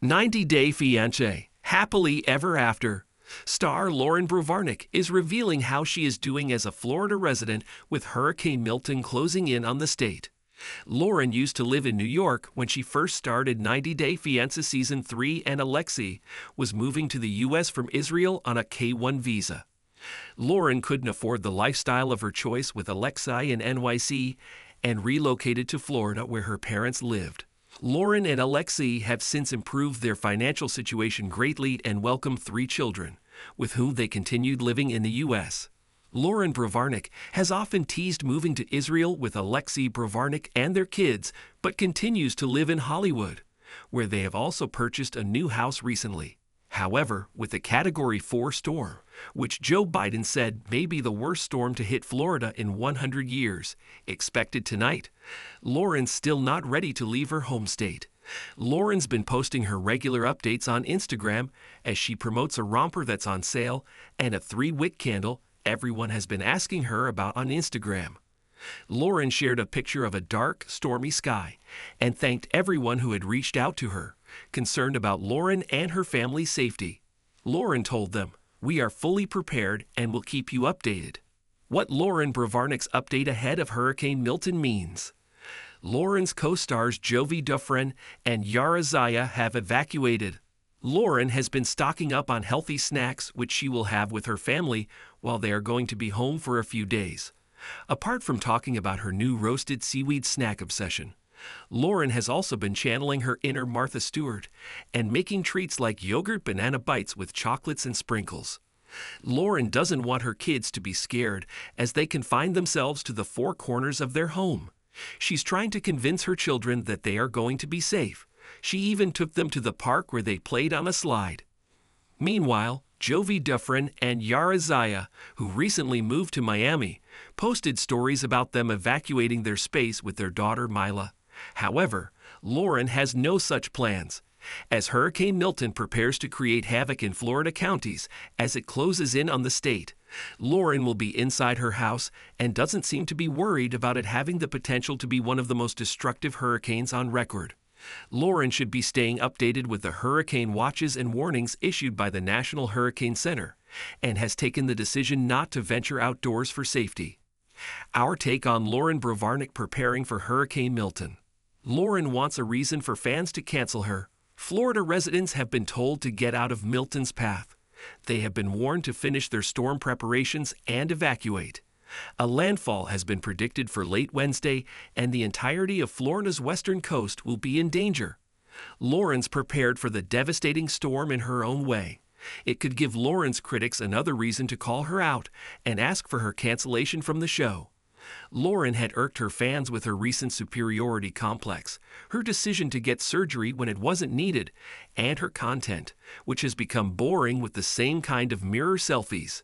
90 Day Fiancé, Happily Ever After. Star Loren Brovarnik is revealing how she is doing as a Florida resident with Hurricane Milton closing in on the state. Loren used to live in New York when she first started 90 Day Fiancé Season 3 and Alexei was moving to the U.S. from Israel on a K 1 visa. Loren couldn't afford the lifestyle of her choice with Alexei in NYC and relocated to Florida where her parents lived. Loren and Alexei have since improved their financial situation greatly and welcomed three children, with whom they continued living in the U.S. Loren Brovarnik has often teased moving to Israel with Alexei Brovarnik and their kids, but continues to live in Hollywood, where they have also purchased a new house recently. However, with a Category 4 storm, which Joe Biden said may be the worst storm to hit Florida in 100 years, expected tonight, Loren's still not ready to leave her home state. Loren's been posting her regular updates on Instagram as she promotes a romper that's on sale and a three wick candle everyone has been asking her about on Instagram. Loren shared a picture of a dark, stormy sky and thanked everyone who had reached out to her, concerned about Loren and her family's safety. Loren told them, We are fully prepared and will keep you updated. What Loren Brovarnik's update ahead of Hurricane Milton means. Loren's co stars Jovi Dufresne and Yara Zaya have evacuated. Loren has been stocking up on healthy snacks, which she will have with her family while they are going to be home for a few days. Apart from talking about her new roasted seaweed snack obsession, Loren has also been channeling her inner Martha Stewart and making treats like yogurt banana bites with chocolates and sprinkles. Loren doesn't want her kids to be scared as they confine themselves to the four corners of their home. She's trying to convince her children that they are going to be safe. She even took them to the park where they played on a slide. Meanwhile, Jovi Dufresne and Yara Zaya, who recently moved to Miami, posted stories about them evacuating their space with their daughter Mila. However, Loren has no such plans. As Hurricane Milton prepares to create havoc in Florida counties as it closes in on the state, Loren will be inside her house and doesn't seem to be worried about it having the potential to be one of the most destructive hurricanes on record. Loren should be staying updated with the hurricane watches and warnings issued by the National Hurricane Center and has taken the decision not to venture outdoors for safety. Our take on Loren Brovarnik preparing for Hurricane Milton. Loren wants a reason for fans to cancel her. Florida residents have been told to get out of Milton's path. They have been warned to finish their storm preparations and evacuate. A landfall has been predicted for late Wednesday, and the entirety of Florida's western coast will be in danger. Loren's prepared for the devastating storm in her own way. It could give Loren's critics another reason to call her out and ask for her cancellation from the show. Loren had irked her fans with her recent superiority complex, her decision to get surgery when it wasn't needed, and her content, which has become boring with the same kind of mirror selfies.